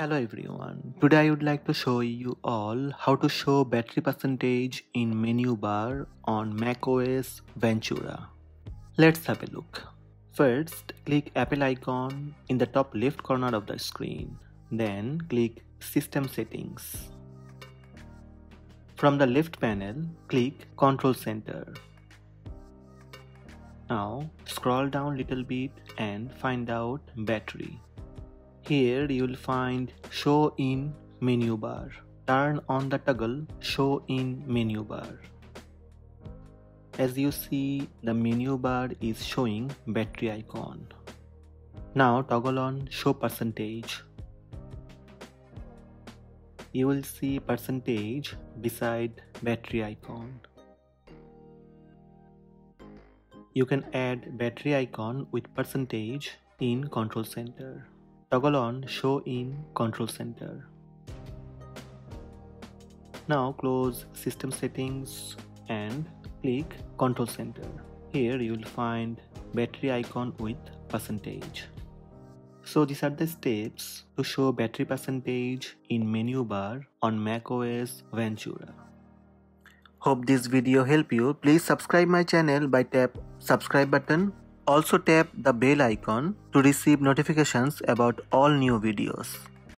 Hello everyone, today I would like to show you all how to show battery percentage in menu bar on macOS Ventura. Let's have a look. First, click Apple icon in the top left corner of the screen. Then click System Settings. From the left panel, click Control Center. Now scroll down little bit and find out battery. Here you will find show in menu bar. Turn on the toggle show in menu bar. As you see the menu bar is showing battery icon. Now toggle on show percentage. You will see percentage beside battery icon. You can add battery icon with percentage in control center. Toggle on Show in Control Center. Now close System Settings and click Control Center. Here you will find battery icon with percentage. So these are the steps to show battery percentage in menu bar on macOS Ventura. Hope this video help you. Please subscribe my channel by tap subscribe button also tap the bell icon to receive notifications about all new videos.